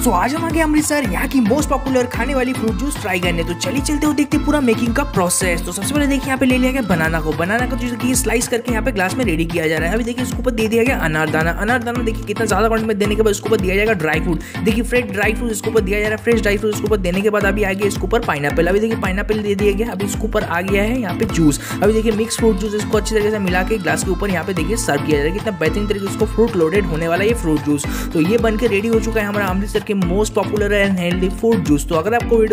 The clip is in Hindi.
सो आज हम आ गए अमृतसर, यहाँ की मोस्ट पॉपुलर खाने वाली फ्रूट जूस ट्राई करने। तो चलिए चलते हो देखते पूरा मेकिंग का प्रोसेस तो सबसे पहले देखिए, यहाँ पे ले लिया गया बनाना को। बनाना को जो कि स्लाइस करके यहाँ पे ग्लास में रेडी किया जा रहा है। अभी देखिए, इसके ऊपर दे दिया गया अनारदाना। अनारदाना देखिए, कितना ज़्यादा क्वांटिटी में देने के बाद इसके ऊपर दिया जाएगा ड्राई फ्रूट देखिए फ्रेश ड्राई फ्रूट इसके ऊपर दिया जा रहा है। फ्रेश ड्राई फ्रूट इसके ऊपर देने के बाद अभी आ गया इसके ऊपर पाइनएपल अभी देखिए पाइनएपल दे दिया गया। अभी इसके ऊपर आ गया है यहाँ पे जूस अभी देखिए मिक्स फ्रूट जूस इसको अच्छी तरीके से मिला के ग्लास के ऊपर यहाँ पे देखिए सर्व किया जा रहा है। कितना बेहतरीन तरीके इसको फ्रूट लोडेड होने वाला ये फ्रूट जूस तो ये बन के रेडी हो चुका है हमारा अमृतसर के most popular and healthy food juice तो अगर आपको वीडियो